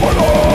Buffalo!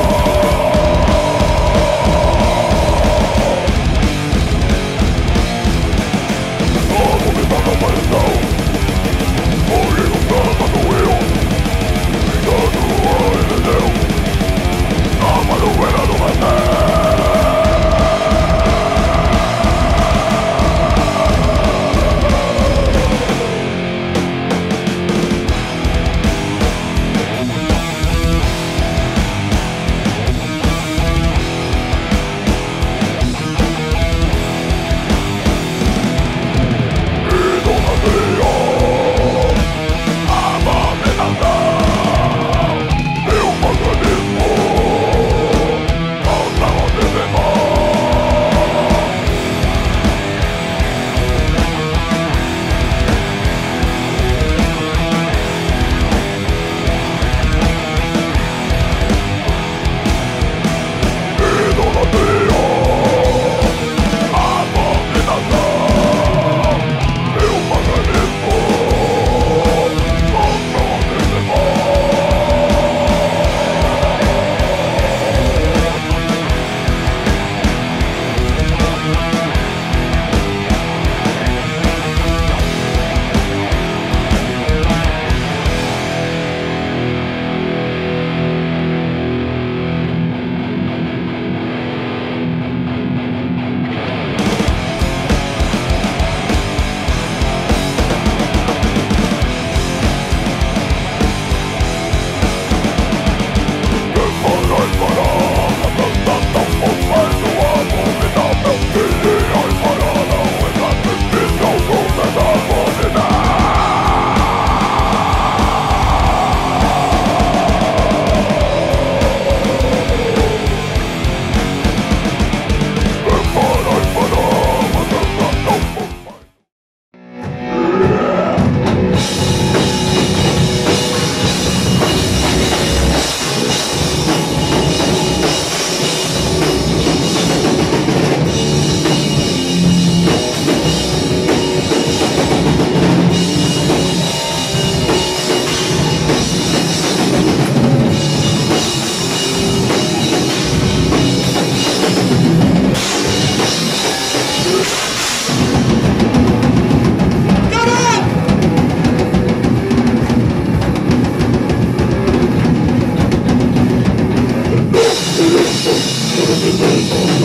Oh.